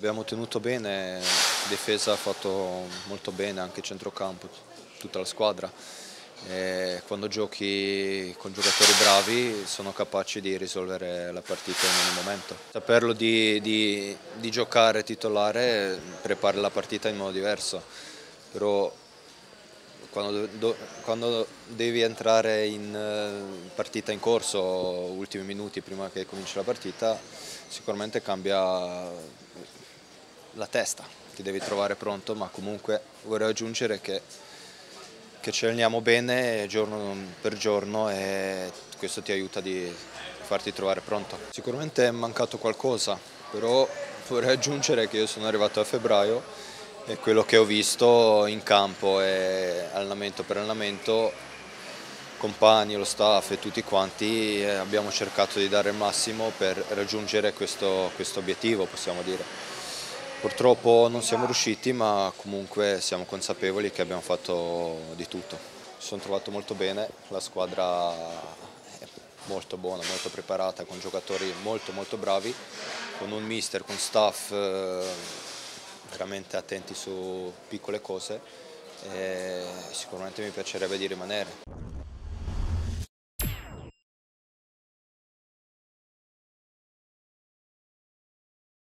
Abbiamo tenuto bene, difesa ha fatto molto bene, anche centrocampo, tutta la squadra. E quando giochi con giocatori bravi sono capaci di risolvere la partita in ogni momento. Saperlo di, di, di giocare titolare prepara la partita in modo diverso, però quando, do, quando, devi entrare in uh, partita in corso, ultimi minuti prima che cominci la partita, sicuramente cambia la testa, ti devi trovare pronto, ma comunque vorrei aggiungere che, che ci alleniamo bene giorno per giorno e questo ti aiuta di farti trovare pronto. Sicuramente è mancato qualcosa, però vorrei aggiungere che io sono arrivato a febbraio e quello che ho visto in campo e allenamento per allenamento compagni, lo staff e tutti quanti abbiamo cercato di dare il massimo per raggiungere questo, questo obiettivo, possiamo dire. Purtroppo non siamo riusciti ma comunque siamo consapevoli che abbiamo fatto di tutto. Mi sono trovato molto bene, la squadra è molto buona, molto preparata, con giocatori molto molto bravi, con un mister, con staff eh, veramente attenti su piccole cose e sicuramente mi piacerebbe di rimanere.